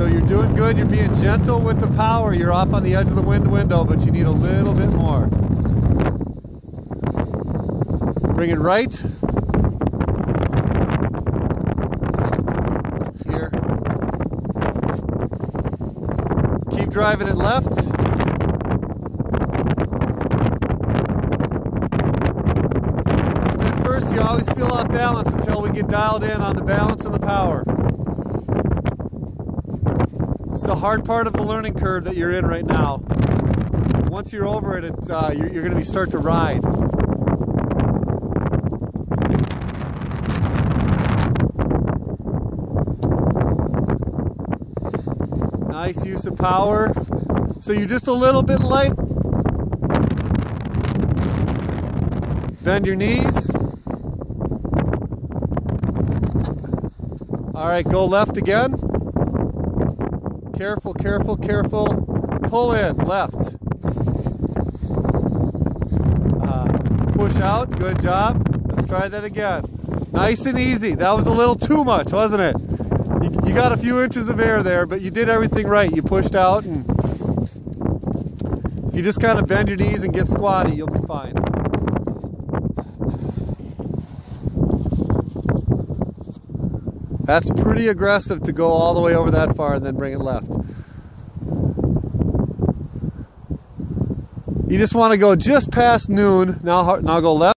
So you're doing good. You're being gentle with the power. You're off on the edge of the wind window, but you need a little bit more. Bring it right. Here. Keep driving it left. Just at first, you always feel off balance until we get dialed in on the balance and the power. The hard part of the learning curve that you're in right now. Once you're over it, it uh, you're, you're going to start to ride. Nice use of power. So you're just a little bit light. Bend your knees. All right, go left again. Careful, careful, careful. Pull in, left. Uh, push out, good job. Let's try that again. Nice and easy. That was a little too much, wasn't it? You, you got a few inches of air there, but you did everything right. You pushed out, and if you just kind of bend your knees and get squatty, you'll be fine. That's pretty aggressive to go all the way over that far and then bring it left. You just want to go just past noon. Now, now go left.